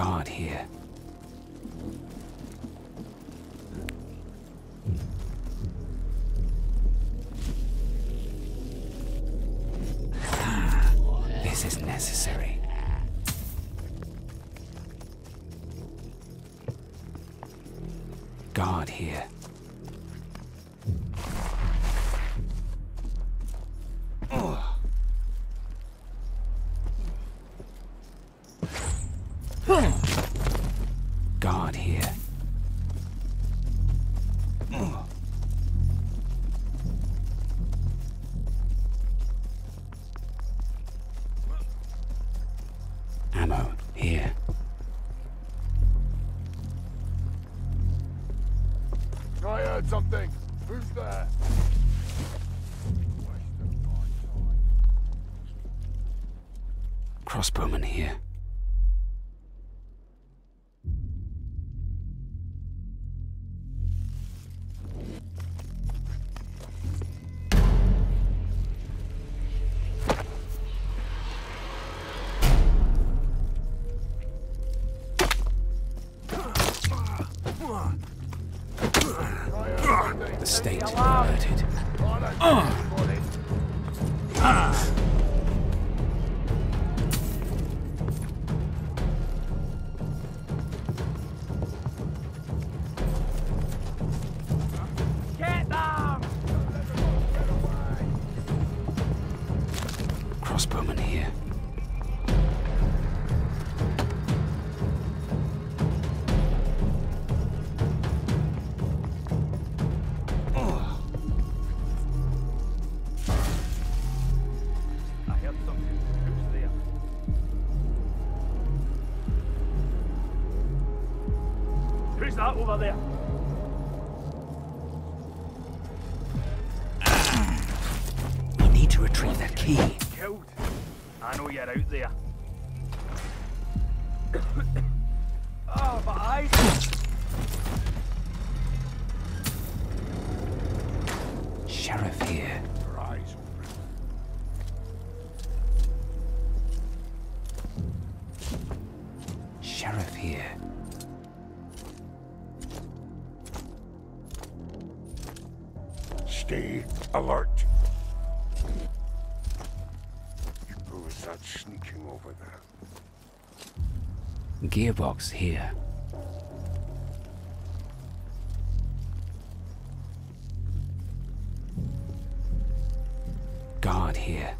Guard here. This is necessary. Guard here. Guard here. Ammo here. I heard something. Who's there? Crossbowman here. Get Who's that over there? We need to retrieve that key. Killed. I know you're out there. oh, but I... Sheriff here. Stay alert. Who is that sneaking over there? Gearbox here. Guard here.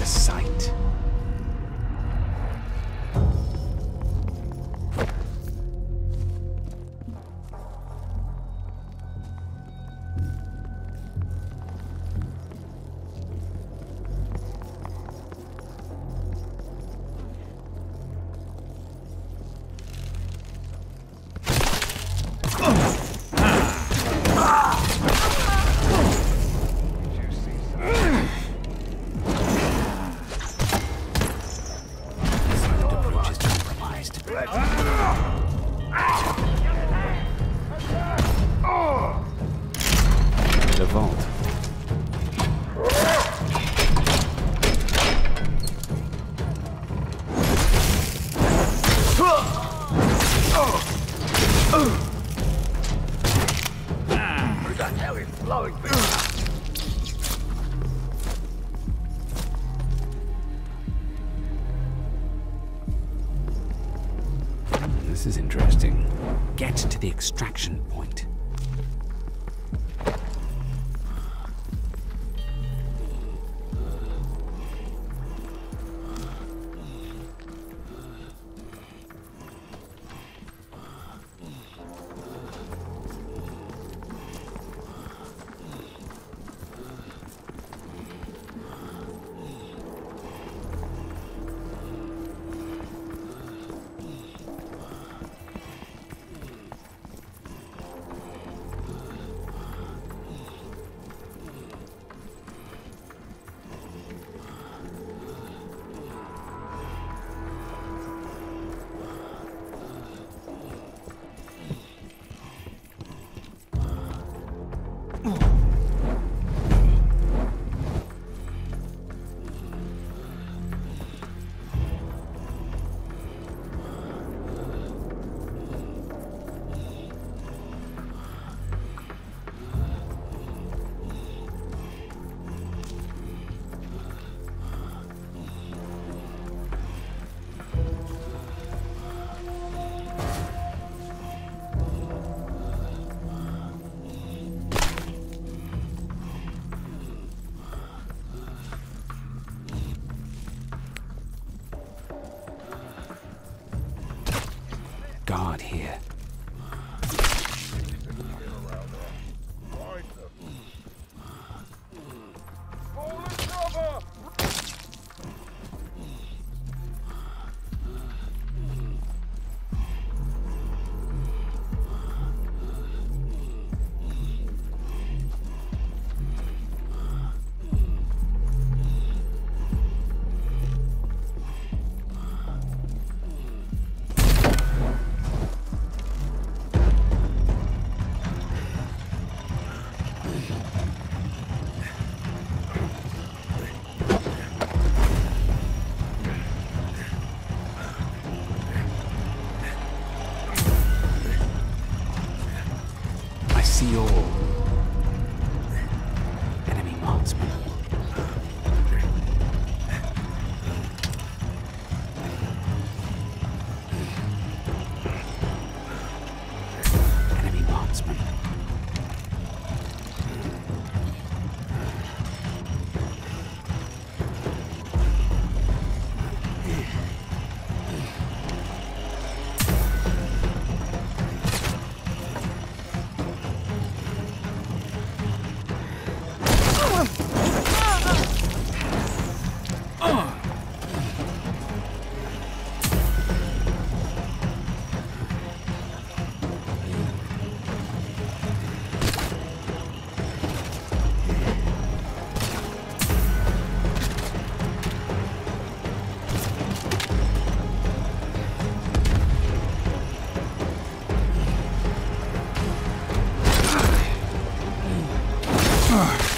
The sight. Compromised. The extraction point. Here. Ugh.